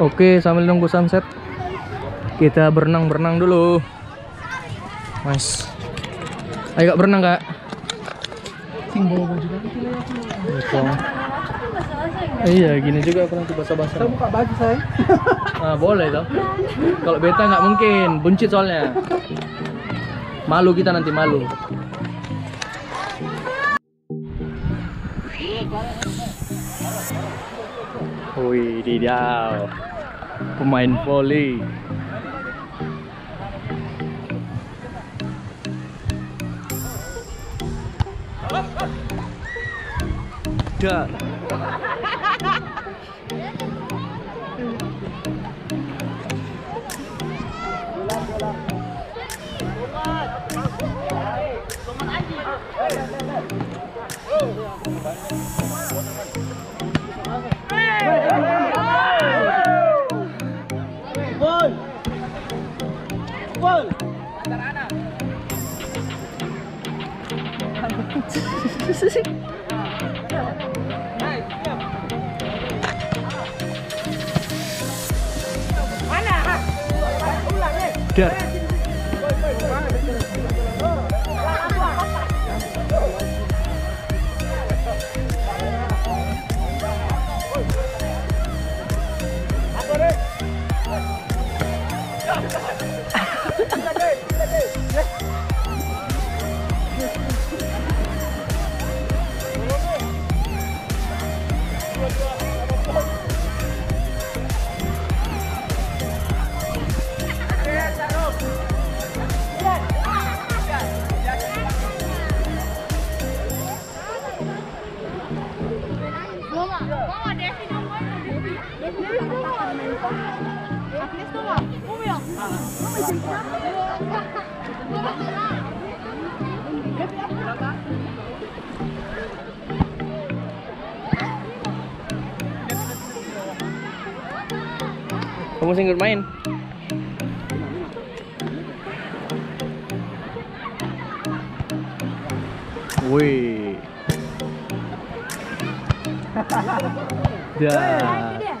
Oke, sambil nunggu sunset, kita berenang-berenang dulu. Mas, ayo kak berenang kak. Sing bawa baju. Iya, gini juga aku nanti basah-basah. buka baju saya. Ah, boleh toh. Kalau beta nggak mungkin, buncit soalnya. Malu kita nanti malu. Wih, dia pemain volley. Dar. Dar. Kamu sing main? Wih. Dah.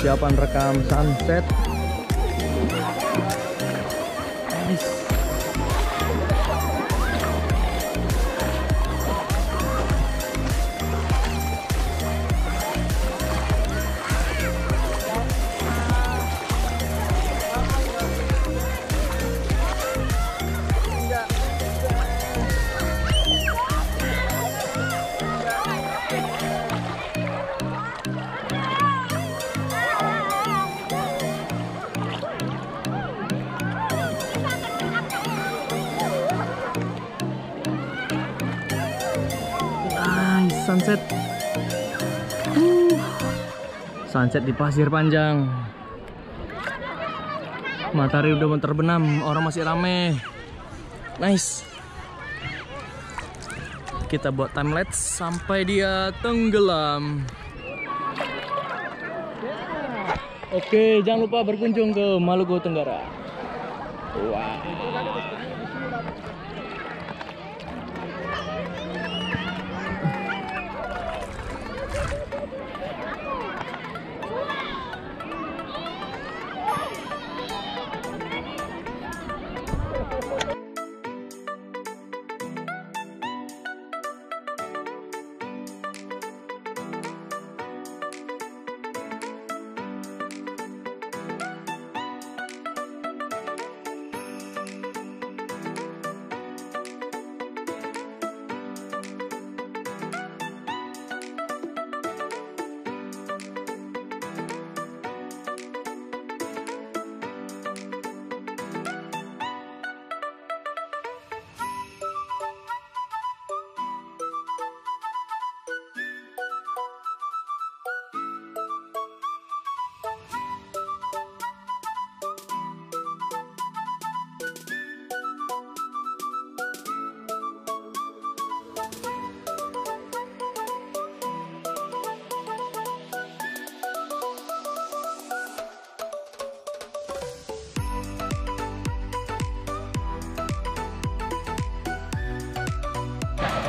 Persiapan rekam sunset. Sunset. Uh. Sunset di pasir panjang. Matahari udah mau terbenam, orang masih rame. Nice. Kita buat time lapse sampai dia tenggelam. Oke, jangan lupa berkunjung ke Maluku Tenggara. Wow.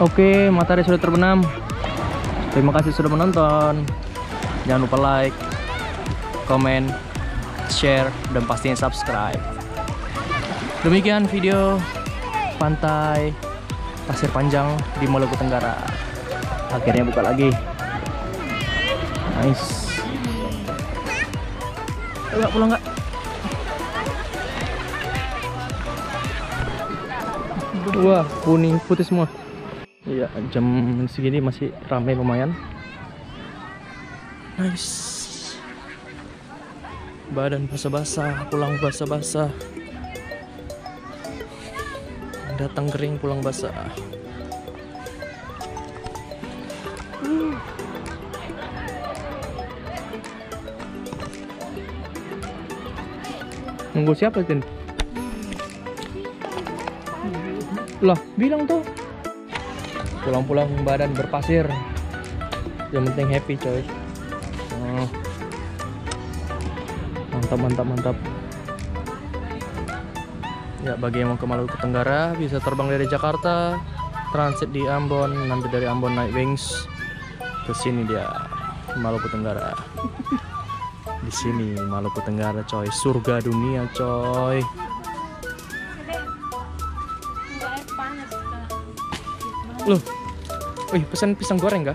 Oke, matahari sudah terbenam. Terima kasih sudah menonton. Jangan lupa like, komen, share, dan pastinya subscribe. Demikian video pantai Pasir Panjang di Maluku Tenggara. Akhirnya buka lagi. Nice. Kak, pulang nggak? Wah, kuning putih semua. Iya, jam segini masih ramai lumayan. Nice. Badan basah-basah, pulang basah-basah. Datang kering, pulang basah. Nunggu siapa, Tin? Lah, bilang tuh. Pulang-pulang badan berpasir. Yang penting happy, coy. Oh. Mantap, mantap, mantap. Ya, bagi yang mau ke Maluku Tenggara bisa terbang dari Jakarta, transit di Ambon, nanti dari Ambon naik Wings ke sini dia Maluku Tenggara. Di sini Maluku Tenggara, coy. Surga dunia, coy. Loh. Wih, pesan pisang goreng kah?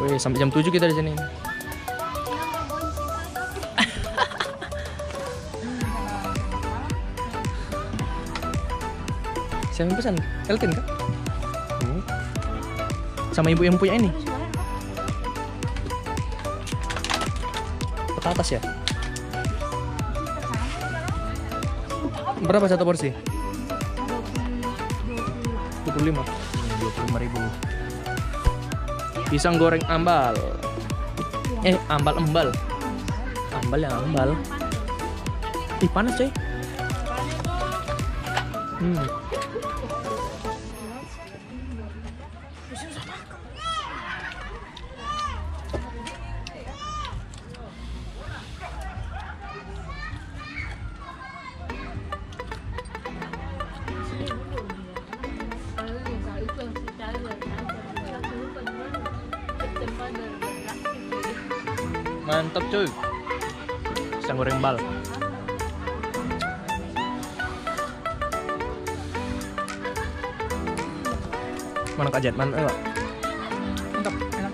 Wih, sampai jam 7 kita di sini. Siapa yang pesan? Eltin kah? Hmm. Sama ibu yang punya ini. Petatas ya? Berapa satu porsi? 25 25 ribu Pisang goreng ambal. Eh ambal embal. Ambal yang ambal. Ih panas coy. Hmm. Mantap cuy Pisang goreng bal Mana Kak Jet? Mana Pak? Mantap, enak.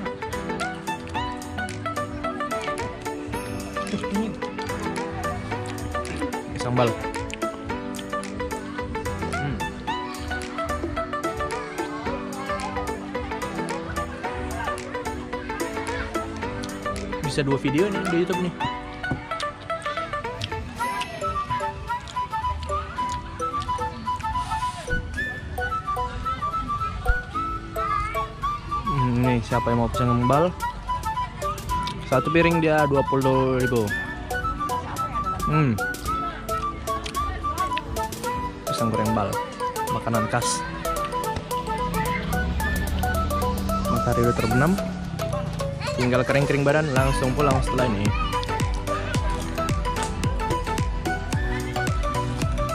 Terus dingin. Pisang bal Bisa dua video nih di YouTube nih. Hmm, siapa yang mau pesan ngembal? Satu piring dia 20.000 ribu. Hmm. Pisang goreng bal makanan khas. Matahari udah terbenam tinggal kering-kering badan langsung pulang setelah ini.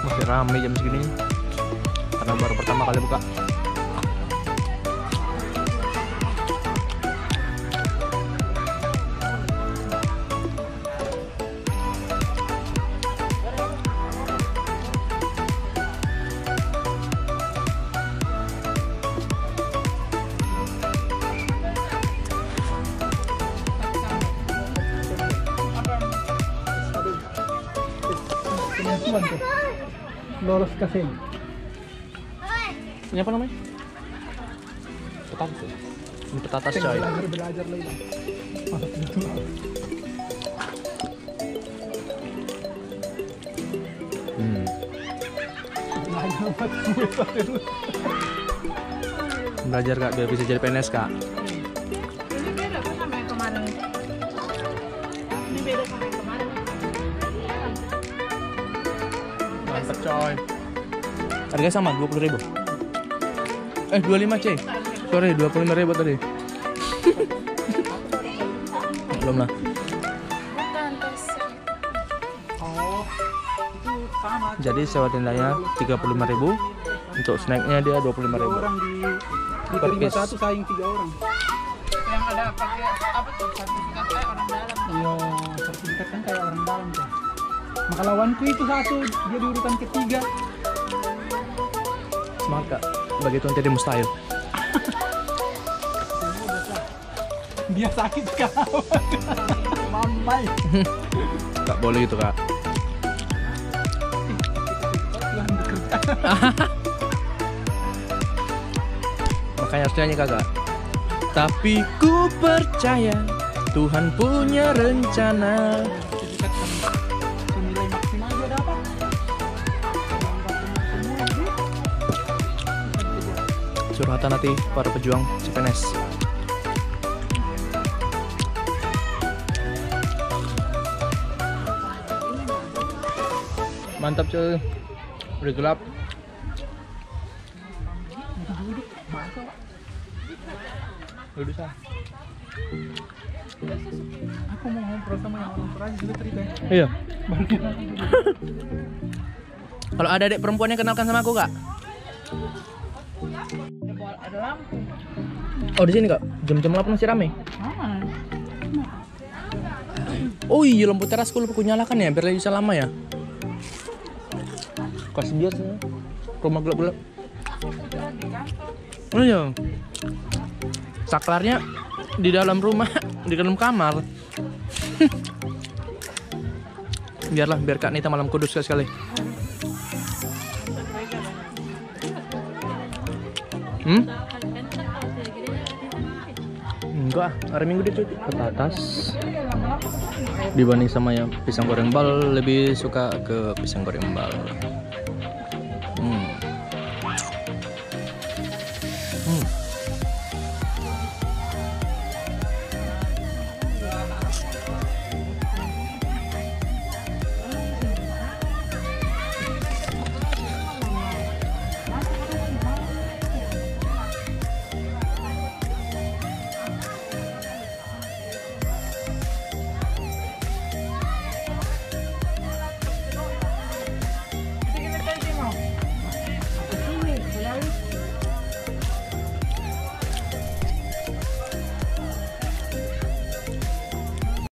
Masih ramai jam segini. Karena baru pertama kali buka Lolos kasi. ini apa namanya? petatas ya? ini petatas coy Belajar belajar lagi. Masuk hmm. Belajar buat gue belajar kak biar bisa jadi PNS kak harga sama 20.000 ribu eh 25 cuy sorry 25 ribu tadi belum lah jadi sewa tendanya 35.000 untuk snacknya dia 25.000 Orang di Diterima piece. satu sayang tiga orang. Yang ada pakai apa tuh sertifikat kayak orang dalam. Iya, sertifikat kan kayak orang dalam tuh. Maka lawanku itu satu, dia di urutan ketiga. Semangat kak. Bagi tuan tidak mustahil. Dia sakit kawan. Mamai. Kak boleh gitu kak. Makanya harus nyanyi kakak. Tapi ku percaya Tuhan punya rencana. Curhatan nanti para pejuang CPNS. Mantap cuy. Udah gelap. Duduk sah. Aku mau ngobrol sama yang orang Perancis juga cerita. ya. Iya. Kalau ada adik perempuan yang kenalkan sama aku kak. Oh di sini kak. Jam-jam 8 masih rame. Oh iya lampu teras lupa aku nyalakan ya biar lebih bisa lama ya. Kasih biar sih. Rumah gelap-gelap. Oh iya. Saklarnya di dalam rumah, di dalam kamar. Biarlah biar Kak Nita malam kudus sekali. Hmm? Enggak, hari Minggu dia cuti ke atas. Dibanding sama yang pisang goreng bal, lebih suka ke pisang goreng bal.